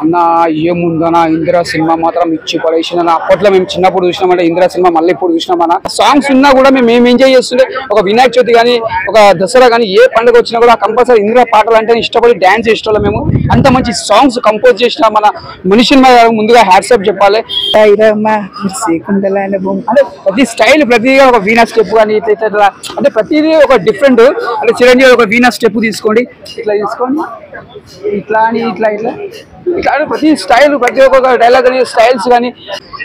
అన్న ఏముందన్న ఇందిరా సినిమా మాత్రం ఇచ్చి పడేసిన అప్పట్లో మేము చిన్నప్పుడు చూసినామంటే ఇందిరా సినిమా మళ్ళీ ఇప్పుడు చూసినామన్న సాంగ్స్ ఉన్నా కూడా మేము ఏం ఎంజాయ్ చేస్తుండే? ఒక వినాయక చవితి కానీ ఒక దసరా కానీ ఏ పండుగ వచ్చినా కూడా కంపల్సరీ ఇందిరా పాటలు అంటే ఇష్టపడి డాన్స్ చేసేవాళ్ళం మేము. అంత మంచి సాంగ్స్ కంపోజ్ చేసిన మన మనిషి ముందుగా హ్యాట్సాప్ చెప్పాలి. అంటే ప్రతి స్టైల్ ప్రతి ఒక వీణా స్టెప్ కానీ ఇట్లా. అంటే ప్రతిదీ ఒక డిఫరెంట్. అంటే చిరంజీవి ఒక వీణా స్టెప్ తీసుకోండి. ఇట్లా తీసుకోండి. ఇట్లా అని ఇట్లా ఇట్లా. ఇట్లా ప్రతి స్టైల్ ప్రతి ఒక్క డైలాగ్ అని స్టైల్స్ కానీ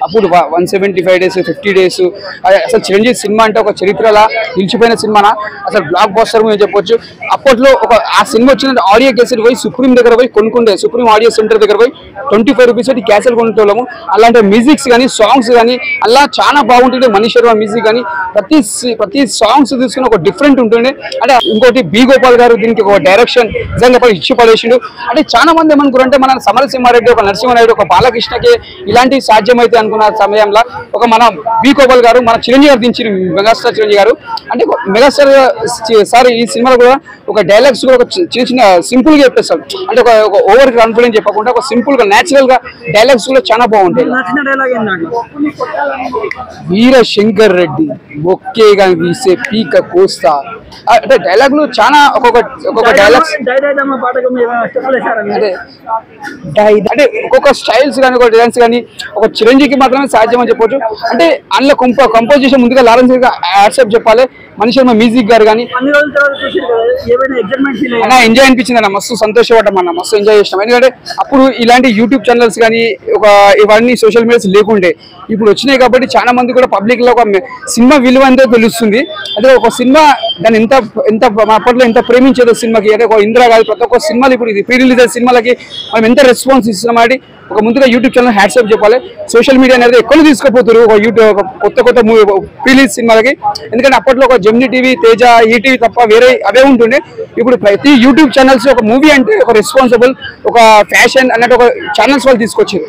అప్పుడు one seventy five days fifty days అసలు చిరంజీవి సినిమా అంటే ఒక చరిత్రలా నిలిచిపోయిన సినిమానా? అసలు బ్లాక్ బాస్టర్ మేము చెప్పొచ్చు. అప్పట్లో ఒక ఆ సినిమా వచ్చిన ఆడియో క్యాసెట్ పోయి సుప్రీం దగ్గర పోయి కొనుక్కుండే. సుప్రీం ఆడియో సెంటర్ దగ్గర పోయి ట్వంటీ ఫైవ్ రూపీస్ పెట్టి క్యాసెట్ కొనుక్కోలేము. అలాంటి మ్యూజిక్స్ కానీ సాంగ్స్ కానీ అలా చాలా బాగుంటుండే మనీష్ శర్మ మ్యూజిక్ కానీ. ప్రతి ప్రతి సాంగ్స్ తీసుకుని ఒక డిఫరెంట్ ఉంటుండే. అంటే ఇంకోటి బి గోపాల్ గారు దీనికి ఒక డైరెక్షన్ నిజంగా ఇచ్చి పడేసిండు. అంటే చాలా మంది ఏమనుకున్నారు అంటే మన సమరసింహారెడ్డి ఒక నరసింహారెడ్డి ఒక బాలకృష్ణకి ఇలాంటి సాధ్యమైతే అనుకున్న సమయంలో ఒక మన బి గోపాల్ గారు మన చిరంజీవి గారు దించి మెగాస్టార్ చిరంజీవి గారు. అంటే మెగాస్టార్ సార్ ఈ సినిమాలో కూడా ఒక డైలాగ్స్ కూడా ఒక చిన్న చిన్న సింపుల్గా చెప్పేస్తాడు అంటే ఒక ఓవర్ కాన్ఫిడెంట్ చెప్పకుండా ఒక సింపుల్గా నేచురల్గా డైలాగ్స్ కూడా చాలా బాగుంటాయి. వీర శంకర్ రెడ్డి. బొక్కే కానీ వీసే పీక కోస్తా. అంటే డైలాగులు చాలా ఒక్కొక్క ఒక్కొక్క డైలాగ్స్ అంటే అంటే ఒక్కొక్క స్టైల్స్ కానీ ఒక డిజైన్స్ కానీ ఒక చిరంజీవికి మాత్రమే సాధ్యం అని చెప్పొచ్చు. అంటే అందులో కంపో కంపోజ్ చేసే ముందుగా లారెన్స్ యాక్సెప్ట్ చెప్పాలి. మనిషి శర్మ మ్యూజిక్ గారు కానీ ఎంజాయ్ అనిపించింది అన్న మస్తు సంతోషపడ్డాం అన్న మస్తు ఎంజాయ్ చేసినాం. ఎందుకంటే అప్పుడు ఇలాంటి యూట్యూబ్ ఛానల్స్ కానీ ఒక ఇవన్నీ సోషల్ మీడియాస్ లేకుండే. ఇప్పుడు వచ్చినాయి కాబట్టి చాలా మంది కూడా పబ్లిక్లో ఒక సినిమా విలువ ఎంతో తెలుస్తుంది. అదే ఒక సినిమా దాన్ని ఎంత ఎంత అప్పట్లో ఎంత ప్రేమించేదో సినిమాకి అంటే ఒక ఇందిరా కాదు ప్రతి ఒక్క సినిమాలు ఇప్పుడు ఇది ప్రీ రిలీజ్ సినిమాలకి మనం ఎంత రెస్పాన్స్ ఇస్తున్నాం ఒక ముందుగా యూట్యూబ్ ఛానల్ హ్యాట్సాప్ చెప్పాలి. సోషల్ మీడియా అనేది ఎక్కువ తీసుకుపోతారు ఒక యూట్యూబ్ ఒక కొత్త కొత్త మూవీ రిలీజ్ సినిమాలకి. ఎందుకంటే అప్పట్లో ఒక జెమిని టీవీ తేజ ఈటీవీ తప్ప వేరే అవే ఉంటుండే. ఇప్పుడు ప్రతి యూట్యూబ్ ఛానల్స్ ఒక మూవీ అంటే ఒక రెస్పాన్సిబుల్ ఒక ఫ్యాషన్ అన్నట్టు ఒక ఛానల్స్ వాళ్ళు తీసుకొచ్చారు.